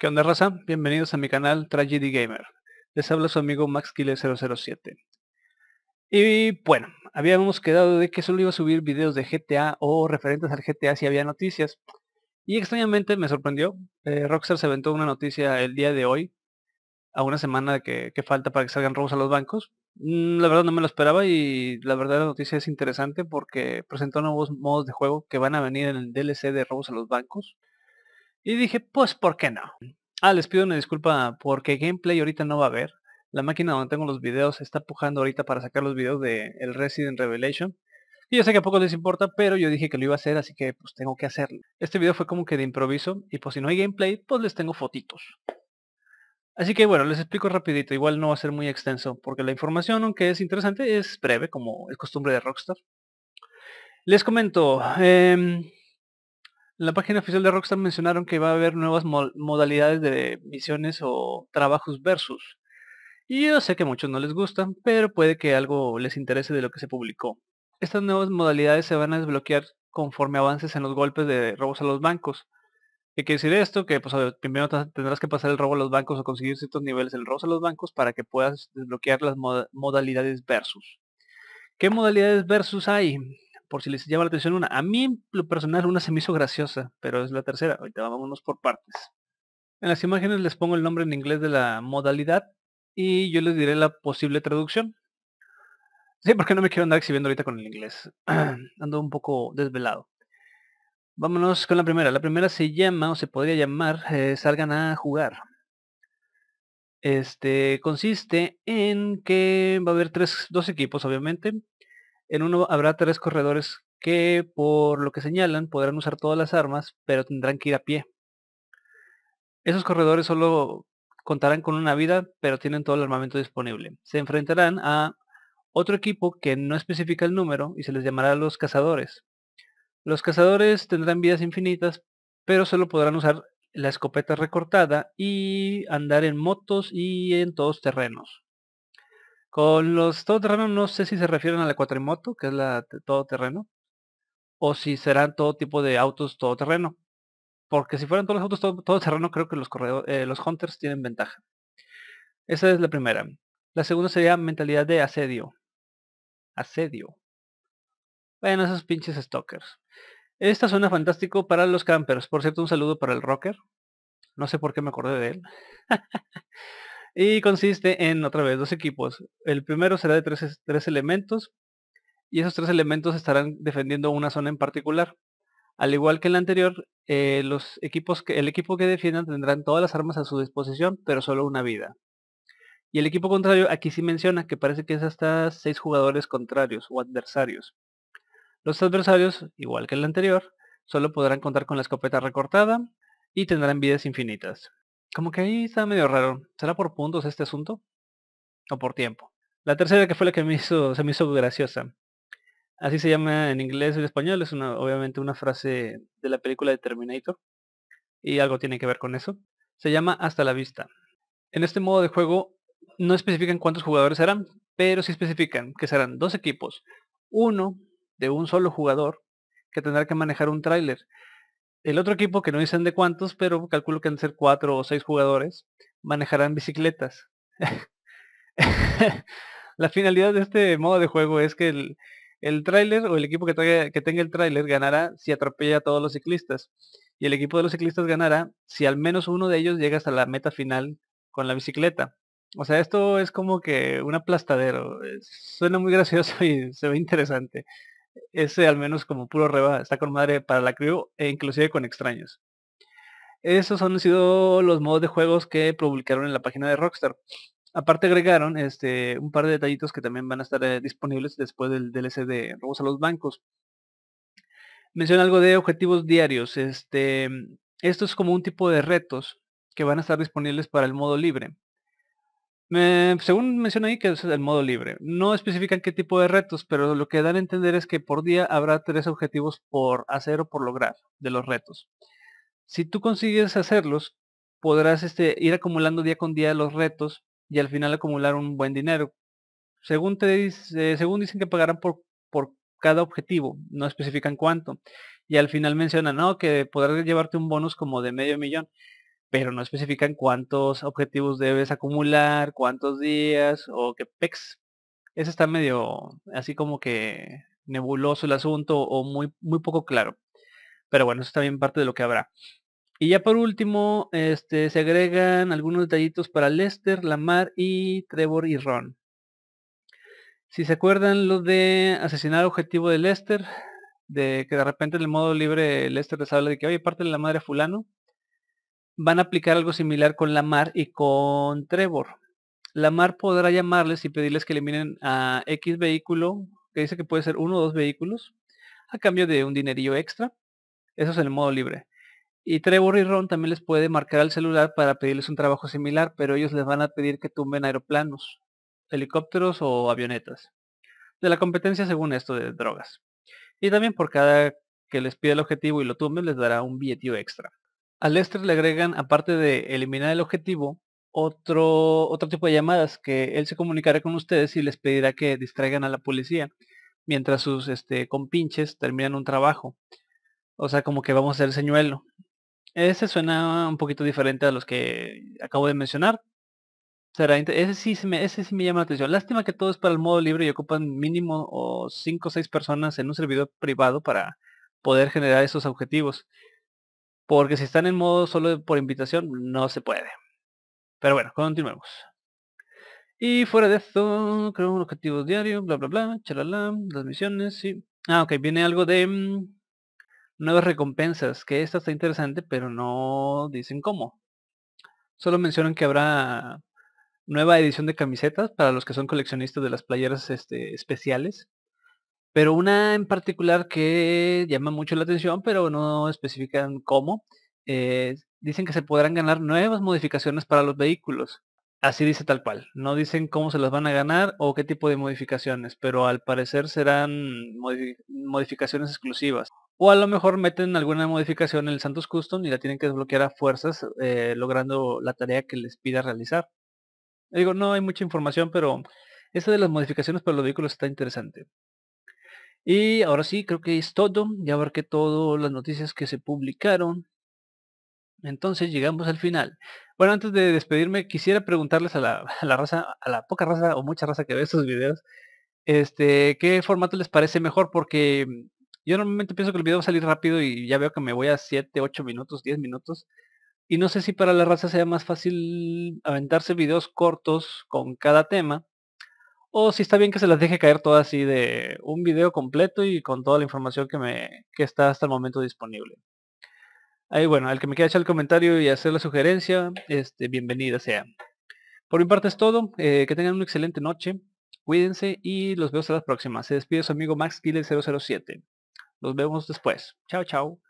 ¿Qué onda raza? Bienvenidos a mi canal Tragedy Gamer. Les habla su amigo MaxKiller007. Y bueno, habíamos quedado de que solo iba a subir videos de GTA o referentes al GTA si había noticias. Y extrañamente me sorprendió. Eh, Rockstar se aventó una noticia el día de hoy, a una semana que, que falta para que salgan robos a los bancos. Mm, la verdad no me lo esperaba y la verdad la noticia es interesante porque presentó nuevos modos de juego que van a venir en el DLC de robos a los bancos. Y dije, pues, ¿por qué no? Ah, les pido una disculpa porque gameplay ahorita no va a haber. La máquina donde tengo los videos está pujando ahorita para sacar los videos de el Resident Revelation. Y yo sé que a pocos les importa, pero yo dije que lo iba a hacer, así que pues tengo que hacerlo. Este video fue como que de improviso, y pues si no hay gameplay, pues les tengo fotitos. Así que bueno, les explico rapidito, igual no va a ser muy extenso, porque la información, aunque es interesante, es breve, como es costumbre de Rockstar. Les comento, eh, en la página oficial de Rockstar mencionaron que va a haber nuevas modalidades de misiones o trabajos versus. Y yo sé que a muchos no les gustan, pero puede que algo les interese de lo que se publicó. Estas nuevas modalidades se van a desbloquear conforme avances en los golpes de robos a los bancos. ¿Qué quiere decir esto? Que pues, primero tendrás que pasar el robo a los bancos o conseguir ciertos niveles en robos a los bancos para que puedas desbloquear las modalidades versus. ¿Qué modalidades versus hay? Por si les llama la atención una. A mí, lo personal, una se me hizo graciosa, pero es la tercera. Ahorita vámonos por partes. En las imágenes les pongo el nombre en inglés de la modalidad y yo les diré la posible traducción. Sí, porque no me quiero andar exhibiendo ahorita con el inglés. Ando un poco desvelado. Vámonos con la primera. La primera se llama, o se podría llamar, eh, salgan a jugar. Este consiste en que va a haber tres, dos equipos, obviamente. En uno habrá tres corredores que, por lo que señalan, podrán usar todas las armas, pero tendrán que ir a pie. Esos corredores solo contarán con una vida, pero tienen todo el armamento disponible. Se enfrentarán a otro equipo que no especifica el número y se les llamará los cazadores. Los cazadores tendrán vidas infinitas, pero solo podrán usar la escopeta recortada y andar en motos y en todos terrenos. Con los todoterrenos no sé si se refieren a la cuatrimoto, que es la todoterreno, o si serán todo tipo de autos todoterreno. Porque si fueran todos los autos todoterreno, creo que los, eh, los hunters tienen ventaja. Esa es la primera. La segunda sería mentalidad de asedio. Asedio. Bueno, esos pinches stalkers. Esta suena fantástico para los campers. Por cierto, un saludo para el rocker. No sé por qué me acordé de él. Y consiste en, otra vez, dos equipos. El primero será de tres, tres elementos y esos tres elementos estarán defendiendo una zona en particular. Al igual que el anterior, eh, los equipos que, el equipo que defiendan tendrán todas las armas a su disposición, pero solo una vida. Y el equipo contrario aquí sí menciona que parece que es hasta seis jugadores contrarios o adversarios. Los adversarios, igual que el anterior, solo podrán contar con la escopeta recortada y tendrán vidas infinitas. Como que ahí está medio raro. ¿Será por puntos este asunto? ¿O por tiempo? La tercera que fue la que me hizo, se me hizo graciosa. Así se llama en inglés y en español. Es una, obviamente una frase de la película de Terminator. Y algo tiene que ver con eso. Se llama Hasta la Vista. En este modo de juego no especifican cuántos jugadores serán, pero sí especifican que serán dos equipos. Uno de un solo jugador que tendrá que manejar un tráiler el otro equipo, que no dicen de cuántos, pero calculo que han de ser cuatro o seis jugadores, manejarán bicicletas. la finalidad de este modo de juego es que el, tráiler o el equipo que, que tenga el tráiler ganará si atropella a todos los ciclistas. Y el equipo de los ciclistas ganará si al menos uno de ellos llega hasta la meta final con la bicicleta. O sea, esto es como que un aplastadero. Suena muy gracioso y se ve interesante ese al menos como puro reba está con madre para la crew e inclusive con extraños. Esos han sido los modos de juegos que publicaron en la página de Rockstar. Aparte agregaron este, un par de detallitos que también van a estar eh, disponibles después del DLC de robos a los bancos. Menciona algo de objetivos diarios. Este, esto es como un tipo de retos que van a estar disponibles para el modo libre según menciona ahí que es el modo libre. No especifican qué tipo de retos, pero lo que dan a entender es que por día habrá tres objetivos por hacer o por lograr de los retos. Si tú consigues hacerlos, podrás este, ir acumulando día con día los retos y al final acumular un buen dinero. Según, te dice, según dicen que pagarán por, por cada objetivo, no especifican cuánto. Y al final mencionan, no, que podrás llevarte un bonus como de medio millón. Pero no especifican cuántos objetivos debes acumular, cuántos días o qué pex. Ese está medio así como que nebuloso el asunto o muy, muy poco claro. Pero bueno, eso también parte de lo que habrá. Y ya por último, este, se agregan algunos detallitos para Lester, Lamar y Trevor y Ron. Si se acuerdan lo de asesinar objetivo de Lester, de que de repente en el modo libre Lester les habla de que, oye, parte de la madre fulano, van a aplicar algo similar con Lamar y con Trevor. Lamar podrá llamarles y pedirles que eliminen a X vehículo, que dice que puede ser uno o dos vehículos, a cambio de un dinerillo extra. Eso es en el modo libre. Y Trevor y Ron también les puede marcar al celular para pedirles un trabajo similar, pero ellos les van a pedir que tumben aeroplanos helicópteros o avionetas. De la competencia según esto de drogas. Y también por cada que les pida el objetivo y lo tumben les dará un billetío extra. A Lester le agregan, aparte de eliminar el objetivo, otro, otro tipo de llamadas que él se comunicará con ustedes y les pedirá que distraigan a la policía mientras sus este, compinches terminan un trabajo. O sea, como que vamos a hacer señuelo. Ese suena un poquito diferente a los que acabo de mencionar, Será ese sí, me, ese sí me llama la atención. Lástima que todo es para el modo libre y ocupan mínimo o 5 o 6 personas en un servidor privado para poder generar esos objetivos. Porque si están en modo solo por invitación, no se puede. Pero bueno, continuemos. Y fuera de esto, creo un objetivo diario, bla bla bla, chalala, las misiones, sí. Ah, ok, viene algo de mm, nuevas recompensas, que esta está interesante, pero no dicen cómo. Solo mencionan que habrá nueva edición de camisetas para los que son coleccionistas de las playeras este, especiales. Pero una en particular que llama mucho la atención, pero no especifican cómo. Eh, dicen que se podrán ganar nuevas modificaciones para los vehículos. Así dice tal cual. No dicen cómo se las van a ganar o qué tipo de modificaciones, pero al parecer serán modificaciones exclusivas. O a lo mejor meten alguna modificación en el Santos Custom y la tienen que desbloquear a fuerzas, eh, logrando la tarea que les pida realizar. Digo, no hay mucha información, pero eso de las modificaciones para los vehículos está interesante. Y ahora sí, creo que es todo. Ya abarqué todas las noticias que se publicaron. Entonces llegamos al final. Bueno, antes de despedirme, quisiera preguntarles a la, raza, a la poca raza o mucha raza que ve estos videos, este, ¿qué formato les parece mejor? Porque yo normalmente pienso que el video va a salir rápido y ya veo que me voy a 7, 8 minutos, 10 minutos. Y no sé si para la raza sea más fácil aventarse videos cortos con cada tema. O si está bien que se las deje caer todas así de un video completo y con toda la información que, me, que está hasta el momento disponible. Ahí bueno, al que me quiera echar el comentario y hacer la sugerencia, este, bienvenida sea. Por mi parte es todo. Eh, que tengan una excelente noche. Cuídense y los veo hasta la próxima. Se despide su amigo Max 007. Nos vemos después. Chao, chao.